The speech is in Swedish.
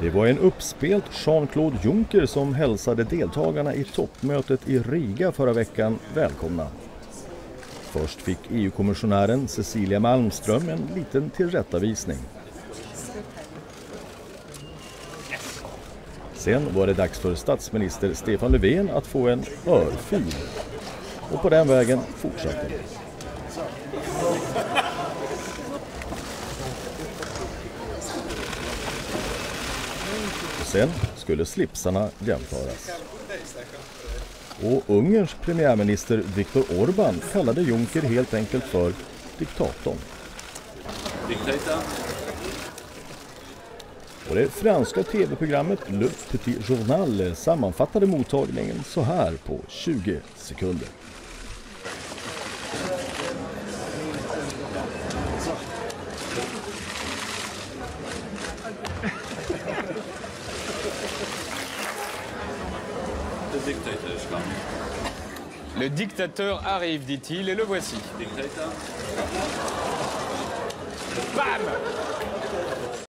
Det var en uppspelt Jean-Claude Juncker som hälsade deltagarna i toppmötet i Riga förra veckan välkomna. Först fick EU-kommissionären Cecilia Malmström en liten tillrättavisning. Sen var det dags för statsminister Stefan Löfven att få en örfil. Och på den vägen fortsatte det. Sen skulle slipsarna jämföras. Och Ungerns premiärminister Viktor Orbán kallade Juncker helt enkelt för diktatorn. Och det franska tv-programmet Le Petit Journal sammanfattade mottagningen så här på 20 sekunder. Le dictateur arrive, dit-il, et le voici. Bam